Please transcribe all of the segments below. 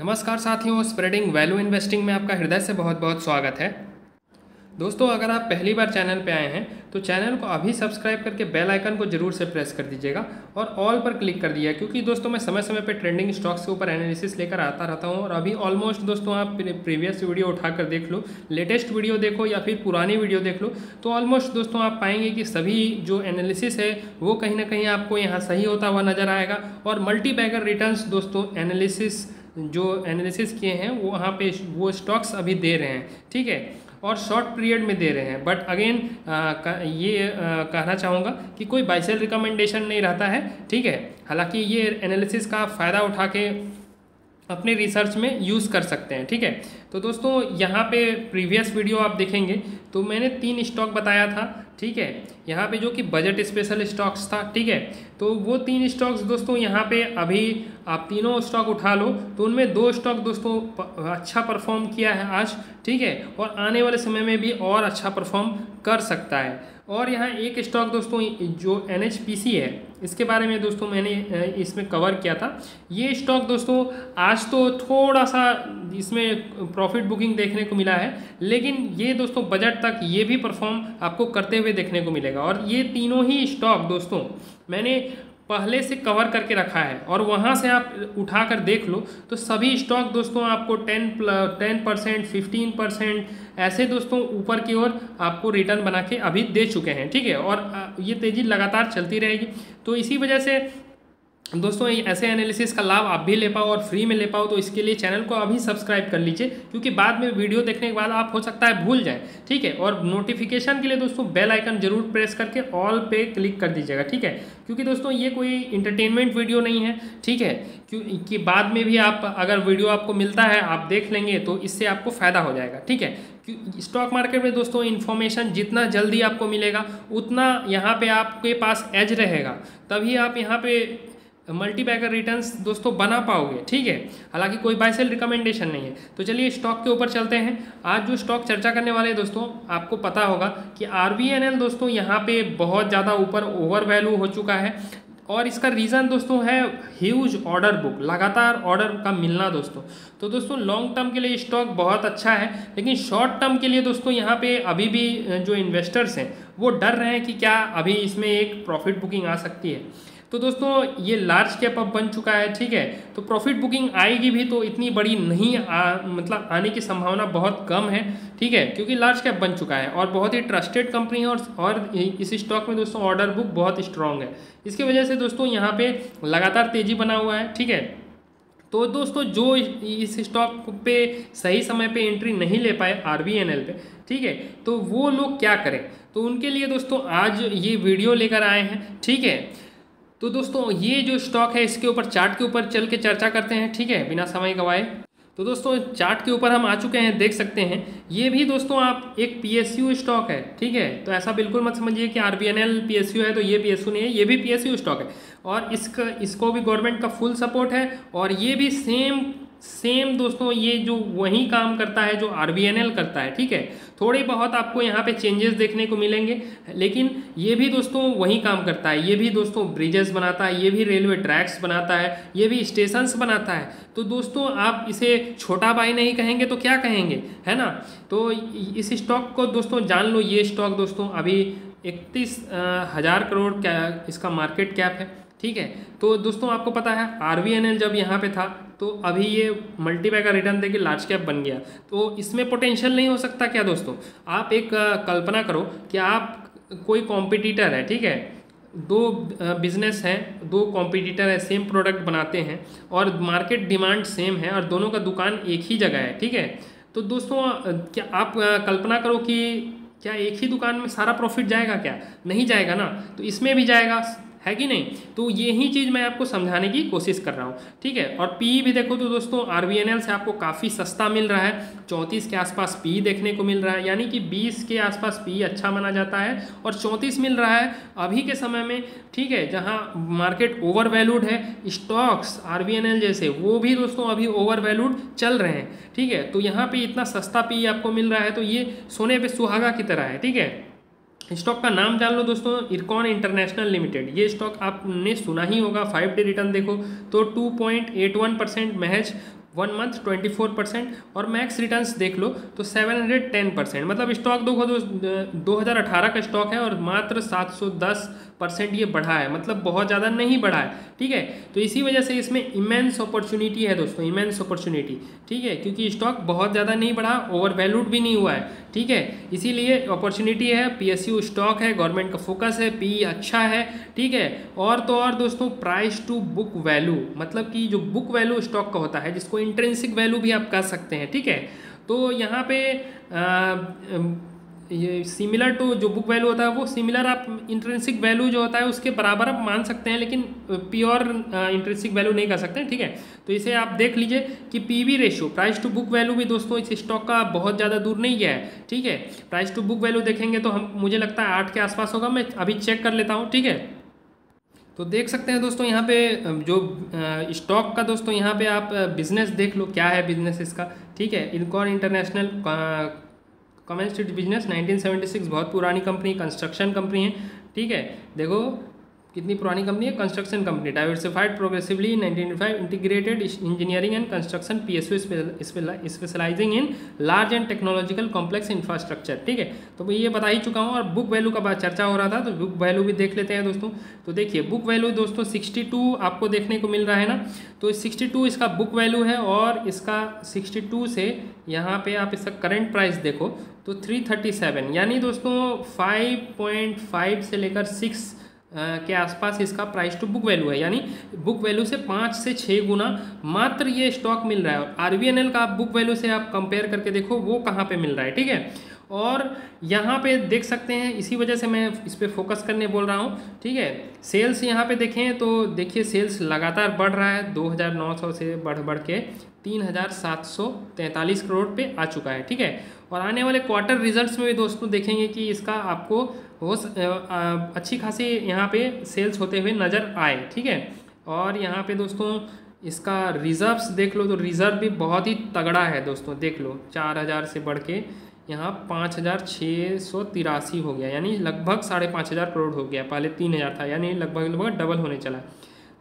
नमस्कार साथियों spreading value investing में आपका हृदय से बहुत बहुत स्वागत है। दोस्तों, अगर आप पहली बार चैनल पर आए हैं तो चैनल को अभी सब्सक्राइब करके बेल आइकन को ज़रूर से प्रेस कर दीजिएगा और ऑल पर क्लिक कर दिया क्योंकि दोस्तों, मैं समय समय पर ट्रेंडिंग स्टॉक्स के ऊपर एनालिसिस लेकर आता रहता हूँ और अभी ऑलमोस्ट दोस्तों, आप प्रीवियस वीडियो उठाकर देख लो लेटेस्ट वीडियो देखो या फिर पुरानी वीडियो देख लो तो ऑलमोस्ट दोस्तों, आप पाएँगे कि सभी जो एनालिसिस है, वो कहीं ना कहीं आपको यहाँ सही होता हुआ नज़र आएगा और मल्टी बैगर रिटर्न दोस्तों एनालिसिस जो एनालिसिस किए हैं वो वहाँ पे वो स्टॉक्स अभी दे रहे हैं ठीक है? और शॉर्ट पीरियड में दे रहे हैं बट अगेन ये आ, कहना चाहूँगा कि कोई बाइसेल रिकमेंडेशन नहीं रहता है ठीक है? हालाँकि ये एनालिसिस का फ़ायदा उठा के अपने रिसर्च में यूज़ कर सकते हैं, ठीक है? तो दोस्तों, यहाँ पे प्रीवियस वीडियो आप देखेंगे तो मैंने तीन स्टॉक बताया था, ठीक है? यहाँ पे जो कि बजट स्पेशल स्टॉक्स था, ठीक है? तो वो तीन स्टॉक्स दोस्तों, यहाँ पे अभी आप तीनों स्टॉक उठा लो तो उनमें दो स्टॉक दोस्तों अच्छा परफॉर्म किया है आज, ठीक है? और आने वाले समय में भी और अच्छा परफॉर्म कर सकता है। और यहाँ एक स्टॉक दोस्तों, जो एनएचपीसी है इसके बारे में दोस्तों मैंने इसमें कवर किया था। ये स्टॉक दोस्तों, आज तो थोड़ा सा इसमें प्रॉफिट बुकिंग देखने को मिला है, लेकिन ये दोस्तों बजट तक ये भी परफॉर्म आपको करते हुए देखने को मिलेगा। और ये तीनों ही स्टॉक दोस्तों, मैंने पहले से कवर करके रखा है और वहाँ से आप उठा कर देख लो तो सभी स्टॉक दोस्तों आपको ten ten percent fifteen percent ऐसे दोस्तों ऊपर की ओर आपको रिटर्न बना के अभी दे चुके हैं, ठीक है? और ये तेज़ी लगातार चलती रहेगी। तो इसी वजह से दोस्तों ऐसे एनालिसिस का लाभ आप भी ले पाओ और फ्री में ले पाओ तो इसके लिए चैनल को अभी सब्सक्राइब कर लीजिए, क्योंकि बाद में वीडियो देखने के बाद आप हो सकता है भूल जाए, ठीक है? और नोटिफिकेशन के लिए दोस्तों बेल आइकन ज़रूर प्रेस करके ऑल पे क्लिक कर दीजिएगा, ठीक है? क्योंकि दोस्तों, ये कोई इंटरटेनमेंट वीडियो नहीं है, ठीक है? क्योंकि बाद में भी आप, अगर वीडियो आपको मिलता है, आप देख लेंगे तो इससे आपको फ़ायदा हो जाएगा, ठीक है? स्टॉक मार्केट में दोस्तों इन्फॉर्मेशन जितना जल्दी आपको मिलेगा, उतना यहाँ पे आपके पास एज रहेगा, तभी आप यहाँ पे मल्टी बैगर रिटर्न्स दोस्तों बना पाओगे, ठीक है? हालाँकि कोई बाइसेल रिकमेंडेशन नहीं है। तो चलिए स्टॉक के ऊपर चलते हैं। आज जो स्टॉक चर्चा करने वाले हैं दोस्तों, आपको पता होगा कि आर दोस्तों यहाँ पे बहुत ज़्यादा ऊपर ओवर वैल्यू हो चुका है। और इसका रीज़न दोस्तों है ह्यूज ऑर्डर बुक लगातार ऑर्डर का मिलना दोस्तों। तो दोस्तों लॉन्ग टर्म के लिए स्टॉक बहुत अच्छा है, लेकिन शॉर्ट टर्म के लिए दोस्तों यहाँ पे अभी भी जो इन्वेस्टर्स हैं, वो डर रहे हैं कि क्या अभी इसमें एक प्रॉफिट बुकिंग आ सकती है। तो दोस्तों ये लार्ज कैप अब बन चुका है ठीक है? तो प्रॉफिट बुकिंग आएगी भी तो इतनी बड़ी नहीं आ, मतलब आने की संभावना बहुत कम है ठीक है? क्योंकि लार्ज कैप बन चुका है और बहुत ही ट्रस्टेड कंपनी है और और इस स्टॉक में दोस्तों ऑर्डर बुक बहुत स्ट्रांग है। इसकी वजह से दोस्तों यहाँ पे लगातार तेज़ी बना हुआ है ठीक है? तो दोस्तों जो इस स्टॉक पे सही समय पे एंट्री नहीं ले पाए आर पे ठीक है? तो वो लोग क्या करें? तो उनके लिए दोस्तों आज ये वीडियो लेकर आए हैं ठीक है? तो दोस्तों, ये जो स्टॉक है, इसके ऊपर चार्ट के ऊपर चल के चर्चा करते हैं, ठीक है? बिना समय गवाए। तो दोस्तों चार्ट के ऊपर हम आ चुके हैं, देख सकते हैं। ये भी दोस्तों, आप एक पीएसयू स्टॉक है, ठीक है? तो ऐसा बिल्कुल मत समझिए कि आरबीएनएल पीएसयू है तो ये पीएसयू नहीं है, ये भी पीएसयू स्टॉक है। और इसका, इसको भी गवर्नमेंट का फुल सपोर्ट है, और ये भी सेम सेम दोस्तों ये जो वही काम करता है, जो आर करता है, ठीक है? थोड़ी बहुत आपको यहाँ पे चेंजेस देखने को मिलेंगे, लेकिन ये भी दोस्तों वही काम करता है, ये भी दोस्तों ब्रिजेस बनाता है, ये भी रेलवे ट्रैक्स बनाता है, ये भी स्टेशंस बनाता है। तो दोस्तों आप इसे छोटा भाई नहीं कहेंगे तो क्या कहेंगे, है ना? तो इस स्टॉक को दोस्तों जान लो, ये स्टॉक दोस्तों अभी इकतीस हज़ार करोड़ क्या, इसका मार्केट कैप है। ठीक है? तो दोस्तों, आपको पता है आरवीएनएल जब यहाँ पे था तो अभी ये मल्टीपैक का रिटर्न देके लार्ज कैप बन गया। तो इसमें पोटेंशियल नहीं हो सकता क्या दोस्तों? आप एक कल्पना करो कि आप कोई कॉम्पिटिटर है, ठीक है? दो बिज़नेस हैं, दो कॉम्पिटिटर है सेम प्रोडक्ट बनाते हैं और मार्केट डिमांड सेम है और दोनों का दुकान एक ही जगह है, ठीक है? तो दोस्तों क्या आप कल्पना करो कि क्या एक ही दुकान में सारा प्रॉफिट जाएगा क्या? नहीं जाएगा ना? तो इसमें भी जाएगा है कि नहीं? तो यही चीज़ मैं आपको समझाने की कोशिश कर रहा हूँ, ठीक है? और पी भी देखो तो दोस्तों आर से आपको काफ़ी सस्ता मिल रहा है। चौंतीस के आसपास पी देखने को मिल रहा है, यानी कि बीस के आसपास पी अच्छा माना जाता है। और चौंतीस मिल रहा है अभी के समय में, ठीक है? जहाँ मार्केट ओवर वैल्यूड है स्टॉक्स आर जैसे, वो भी दोस्तों अभी ओवर वैल्यूड चल रहे हैं, ठीक है? तो यहाँ पे इतना सस्ता पी आपको मिल रहा है तो ये सोने पे सुहागा की तरह है, ठीक है? स्टॉक का नाम जान लो दोस्तों, इरकॉन इंटरनेशनल लिमिटेड। ये स्टॉक आपने सुना ही होगा फाइव डे रिटर्न देखो तो two point eight one percent महज one month twenty four percent और मैक्स रिटर्न्स देख लो तो सेवन हंड्रेड टेन परसेंट मतलब स्टॉक दो दो हज़ार अठारह का स्टॉक है और मात्र सात सौ दस परसेंट ये बढ़ा है। मतलब बहुत ज़्यादा नहीं बढ़ा है, ठीक है? तो इसी वजह से इसमें इमेंस अपॉर्चुनिटी है दोस्तों इमेंस अपॉर्चुनिटी ठीक है? क्योंकि स्टॉक बहुत ज़्यादा नहीं बढ़ा ओवर वैल्यूड भी नहीं हुआ है, ठीक है? इसीलिए अपॉर्चुनिटी है पीएसयू स्टॉक है गवर्नमेंट का फोकस है पी अच्छा है, ठीक है? और तो और दोस्तों प्राइस टू बुक वैल्यू मतलब कि जो बुक वैल्यू स्टॉक का होता है, जिसको इंट्रेंसिक वैल्यू भी आप कह सकते हैं, ठीक है? तो यहाँ पे ये सिमिलर टू जो बुक वैल्यू होता है, वो सिमिलर आप इंट्रेंसिक वैल्यू जो होता है, उसके बराबर आप मान सकते हैं, लेकिन प्योर इंट्रेंसिक वैल्यू नहीं कर सकते हैं ठीक है? तो इसे आप देख लीजिए कि PV ratio price to book value भी दोस्तों इस स्टॉक का बहुत ज़्यादा दूर नहीं गया है, ठीक है? प्राइस टू बुक वैल्यू देखेंगे तो हम, मुझे लगता है आठ के आसपास होगा, मैं अभी चेक कर लेता हूँ, ठीक है? तो देख सकते हैं दोस्तों, यहाँ पे जो स्टॉक का दोस्तों, यहाँ पे आप बिज़नेस देख लो, क्या है बिज़नेस इसका। ठीक है इनकॉर इंटरनेशनल कमेंस्ट्रीट बिज़नेस 1976 बहुत पुरानी कंपनी कंस्ट्रक्शन कंपनी है। ठीक है, देखो कितनी पुरानी कंपनी है? Construction company diversified progressively in nineteen integrated engineering and construction P S specializing in large and technological complex infrastructure ठीक है? तो मैं ये बता ही चुका हूँ और बुक वैल्यू का बात चर्चा हो रहा था तो बुक वैल्यू भी देख लेते हैं दोस्तों। तो देखिए बुक वैल्यू दोस्तों सिक्सटी आपको देखने को मिल रहा है ना? तो सिक्सटी इसका बुक वैल्यू है और इसका सिक्सटी से यहाँ पे आप इसका करेंट प्राइस देखो तो थ्री यानी दोस्तों फाइव से लेकर सिक्स के आसपास इसका प्राइस टू बुक वैल्यू है। यानी बुक वैल्यू से पाँच से छः गुना मात्र ये स्टॉक मिल रहा है। और आर का आप बुक वैल्यू से आप कंपेयर करके देखो, वो कहाँ पे मिल रहा है, ठीक है? और यहाँ पे देख सकते हैं, इसी वजह से मैं इस पर फोकस करने बोल रहा हूँ, ठीक है? सेल्स यहाँ पे देखें तो देखिए सेल्स लगातार बढ़ रहा है। 2900 से बढ़ बढ़ के तीन हज़ार सात सौ तैंतालीस करोड़ पे आ चुका है, ठीक है? और आने वाले क्वार्टर रिजल्ट्स में भी दोस्तों देखेंगे कि इसका आपको हो अच्छी खासी यहाँ पे सेल्स होते हुए नज़र आए, ठीक है? और यहाँ पे दोस्तों, इसका रिज़र्व्स देख लो तो रिज़र्व भी बहुत ही तगड़ा है दोस्तों, देख लो, चार हज़ार से बढ़ के यहाँ पाँच हज़ार छः सौ तिरासी हो गया, यानी लगभग साढ़े पाँच हज़ार करोड़ हो गया, पहले तीन हज़ार था, यानी लगभग लगभग डबल होने चला।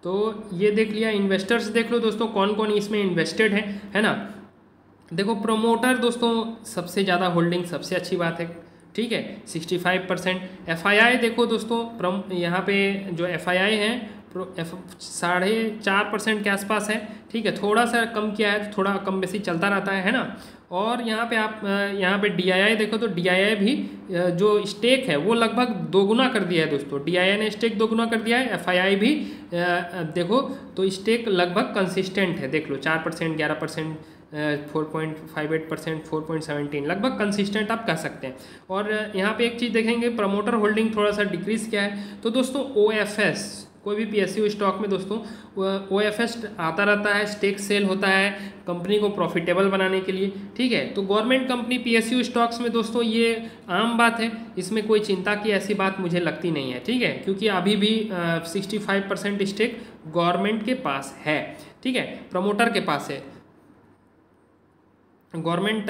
तो ये देख लिया इन्वेस्टर्स देख लो दोस्तों कौन कौन इसमें इन्वेस्टेड है है ना? देखो प्रोमोटर दोस्तों, सबसे ज़्यादा होल्डिंग सबसे अच्छी बात है ठीक है? सिक्सटी फाइव परसेंट एफआईआई देखो दोस्तों, प्रम, यहाँ पे जो एफ़ आई आई है साढ़े चार परसेंट के आसपास है, ठीक है? थोड़ा सा कम किया है तो थोड़ा कम बेसी चलता रहता है है ना? और यहाँ पे आप यहाँ पे डीआईआई देखो तो डीआईआई भी जो स्टेक है, वो लगभग दोगुना कर दिया है दोस्तों। डी ने स्टेक दोगुना कर दिया है, एफआईआई भी देखो तो स्टेक लगभग कंसिस्टेंट है, देख लो, चार परसेंट, ग्यारह percent four point five eight percent, four point seventeen, लगभग कंसिस्टेंट आप कह सकते हैं। और यहाँ पे एक चीज़ देखेंगे प्रमोटर होल्डिंग थोड़ा सा डिक्रीज़ किया है। तो दोस्तों ओ एफ़ एस कोई भी पी स्टॉक में दोस्तों ओ एफ़ एस आता रहता है स्टेक सेल होता है कंपनी को प्रॉफिटेबल बनाने के लिए, ठीक है? तो गवर्नमेंट कंपनी पी स्टॉक्स में दोस्तों, ये आम बात है, इसमें कोई चिंता की ऐसी बात मुझे लगती नहीं है, ठीक है? क्योंकि अभी भी sixty five percent stake government के पास है, ठीक है? प्रमोटर के पास है। गवर्नमेंट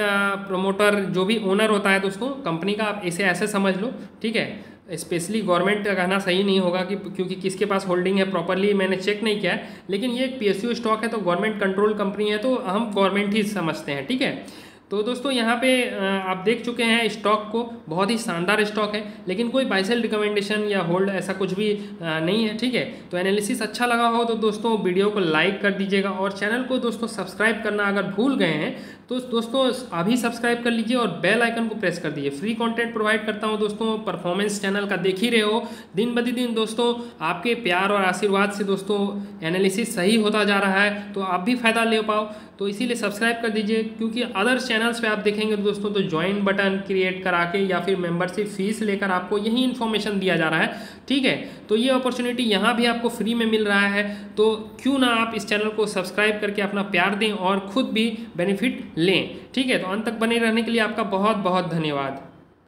प्रमोटर जो भी ओनर होता है तो उसको कंपनी का आप इसे ऐसे समझ लो, ठीक है? स्पेशली गवर्नमेंट का कहना सही नहीं होगा कि क्योंकि किसके पास होल्डिंग है प्रॉपरली मैंने चेक नहीं किया है, लेकिन ये एक पीएसयू स्टॉक है तो गवर्नमेंट कंट्रोल कंपनी है तो हम गवर्नमेंट ही समझते हैं, ठीक है? तो दोस्तों, यहाँ पे आप देख चुके हैं स्टॉक को। बहुत ही शानदार स्टॉक है, लेकिन कोई बाइसेल रिकमेंडेशन या होल्ड ऐसा कुछ भी नहीं है, ठीक है? तो एनालिसिस अच्छा लगा हो तो दोस्तों वीडियो को लाइक कर दीजिएगा और चैनल को दोस्तों सब्सक्राइब करना अगर भूल गए हैं तो दोस्तों, अभी सब्सक्राइब कर लीजिए और बेल आइकन को प्रेस कर दीजिए। फ्री कंटेंट प्रोवाइड करता हूँ दोस्तों परफॉर्मेंस चैनल का देख ही रहे हो। दिन ब दिन दोस्तों, आपके प्यार और आशीर्वाद से दोस्तों एनालिसिस सही होता जा रहा है तो आप भी फ़ायदा ले पाओ। तो इसीलिए सब्सक्राइब कर दीजिए, क्योंकि अदर चैनल्स पे आप देखेंगे तो दोस्तों तो ज्वाइन बटन क्रिएट करा के या फिर मेंबरशिप फ़ीस लेकर आपको यही इन्फॉर्मेशन दिया जा रहा है। ठीक है? तो ये अपॉर्चुनिटी यहाँ भी आपको फ्री में मिल रहा है। तो क्यों ना आप इस चैनल को सब्सक्राइब करके अपना प्यार दें और खुद भी बेनिफिट लें। ठीक है? तो अंत तक बने रहने के लिए आपका बहुत बहुत धन्यवाद।